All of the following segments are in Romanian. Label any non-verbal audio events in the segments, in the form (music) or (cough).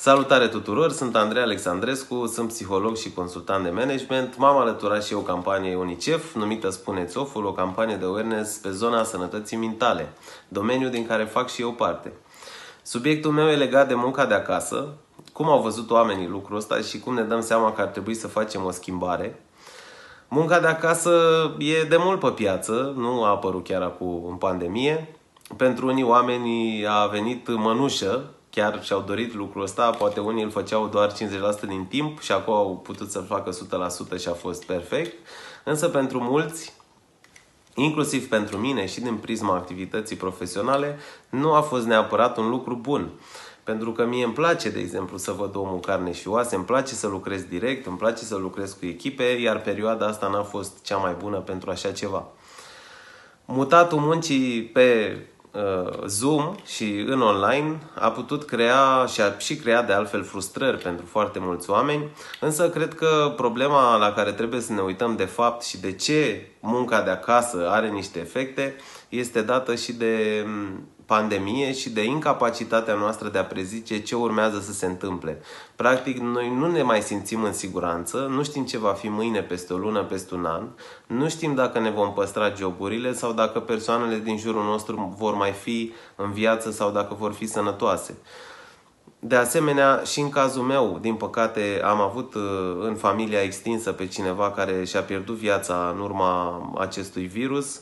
Salutare tuturor, sunt Andrei Alexandrescu, sunt psiholog și consultant de management. M-am alăturat și eu campaniei UNICEF, numită Spuneți Oful, o campanie de awareness pe zona sănătății mentale, domeniul din care fac și eu parte. Subiectul meu e legat de munca de acasă, cum au văzut oamenii lucrul ăsta și cum ne dăm seama că ar trebui să facem o schimbare. Munca de acasă e de mult pe piață, nu a apărut chiar acum în pandemie. Pentru unii oameni a venit mănușă, chiar și-au dorit lucrul ăsta, poate unii îl făceau doar 50% din timp și acum au putut să-l facă 100% și a fost perfect. Însă pentru mulți, inclusiv pentru mine și din prisma activității profesionale, nu a fost neapărat un lucru bun. Pentru că mie îmi place, de exemplu, să văd omul carne și oase, îmi place să lucrez direct, îmi place să lucrez cu echipe, iar perioada asta n-a fost cea mai bună pentru așa ceva. Mutatul muncii pe Uh, Zoom și în online a putut crea și a și creat de altfel frustrări pentru foarte mulți oameni, însă cred că problema la care trebuie să ne uităm de fapt și de ce munca de acasă are niște efecte este dată și de pandemie și de incapacitatea noastră de a prezice ce urmează să se întâmple. Practic, noi nu ne mai simțim în siguranță, nu știm ce va fi mâine, peste o lună, peste un an, nu știm dacă ne vom păstra joburile sau dacă persoanele din jurul nostru vor mai fi în viață sau dacă vor fi sănătoase. De asemenea, și în cazul meu, din păcate, am avut uh, în familia extinsă pe cineva care și-a pierdut viața în urma acestui virus.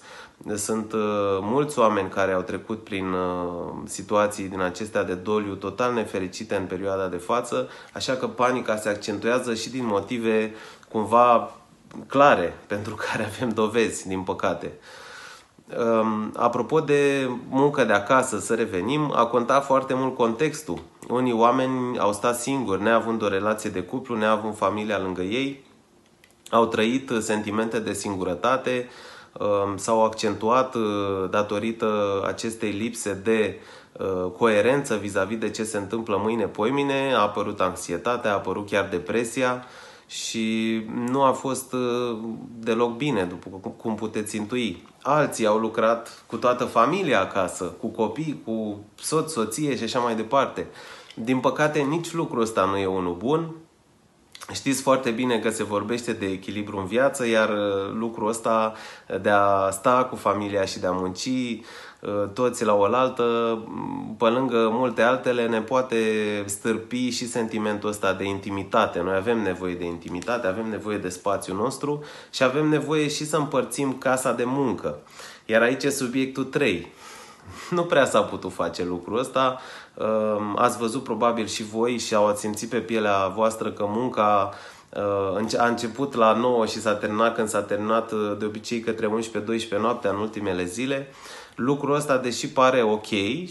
Sunt uh, mulți oameni care au trecut prin uh, situații din acestea de doliu total nefericite în perioada de față, așa că panica se accentuează și din motive cumva clare, (laughs) pentru care avem dovezi, din păcate. Um, apropo de muncă de acasă, să revenim, a contat foarte mult contextul. Unii oameni au stat singuri, neavând o relație de cuplu, neavând familia lângă ei, au trăit sentimente de singurătate, um, s-au accentuat uh, datorită acestei lipse de uh, coerență vis-a-vis de ce se întâmplă mâine, poimine, a apărut anxietatea, a apărut chiar depresia și nu a fost uh, deloc bine, după cum puteți intui. Alții au lucrat cu toată familia acasă, cu copii, cu soț, soție și așa mai departe. Din păcate, nici lucrul ăsta nu e unul bun. Știți foarte bine că se vorbește de echilibru în viață, iar uh, lucrul ăsta de a sta cu familia și de a munci uh, toți la oaltă, pe lângă multe altele, ne poate stârpi și sentimentul ăsta de intimitate. Noi avem nevoie de intimitate, avem nevoie de spațiul nostru și avem nevoie și să împărțim casa de muncă. Iar aici e subiectul 3. (laughs) Nu prea s-a putut face lucrul ăsta. Ehm, ați văzut probabil și voi și au simțit pe pielea voastră că munca uh, a început la 9 și s-a terminat când s-a terminat uh, de obicei către 11-12 noaptea în ultimele zile. Lucrul ăsta, deși pare ok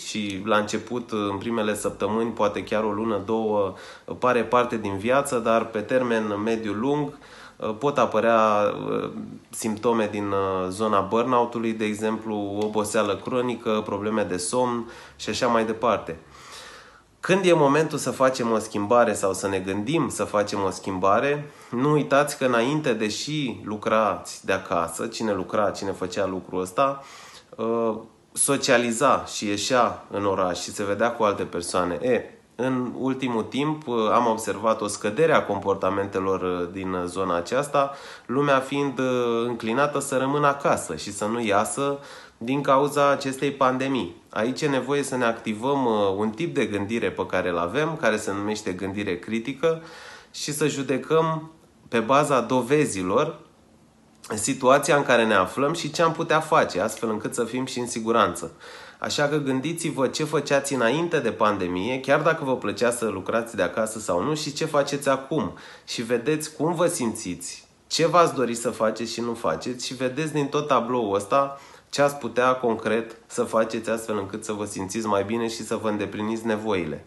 și la început, uh, în primele săptămâni, poate chiar o lună, două, pare parte din viață, dar pe termen mediu-lung pot apărea simptome din zona burnout-ului, de exemplu, oboseală cronică, probleme de somn și așa mai departe. Când e momentul să facem o schimbare sau să ne gândim să facem o schimbare, nu uitați că înainte, deși lucrați de acasă, cine lucra, cine făcea lucrul ăsta, uh, socializa și ieșea în oraș și se vedea cu alte persoane. E, în ultimul timp uh, am observat o scădere a comportamentelor uh, din zona aceasta, lumea fiind înclinată să rămână acasă și să nu iasă din cauza acestei pandemii. Aici e nevoie să ne activăm uh, un tip de gândire pe care îl avem, care se numește gândire critică și să judecăm pe baza dovezilor situația în care ne aflăm și ce am putea face, astfel încât să fim și în siguranță. Așa că gândiți-vă ce făceați înainte de pandemie, chiar dacă vă plăcea să lucrați de acasă sau nu, și ce faceți acum. Și vedeți cum vă simțiți, ce v-ați dori să faceți și nu faceți și vedeți din tot tabloul ăsta ce ați putea concret să faceți astfel încât să vă simțiți mai bine și să vă îndepliniți nevoile.